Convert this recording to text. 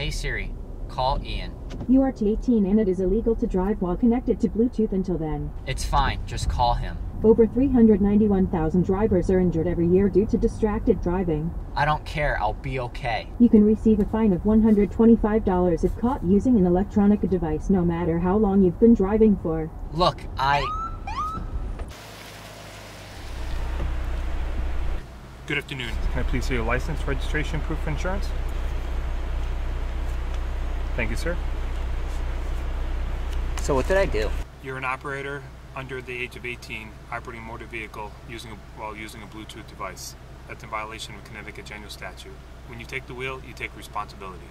Hey Siri, call Ian. You are T18 and it is illegal to drive while connected to Bluetooth until then. It's fine, just call him. Over 391,000 drivers are injured every year due to distracted driving. I don't care, I'll be okay. You can receive a fine of $125 if caught using an electronic device no matter how long you've been driving for. Look, I. Good afternoon. Can I please see your license, registration, proof of insurance? Thank you, sir. So, what did I do? You're an operator under the age of 18 operating a motor vehicle using a, while using a Bluetooth device. That's in violation of Connecticut General Statute. When you take the wheel, you take responsibility.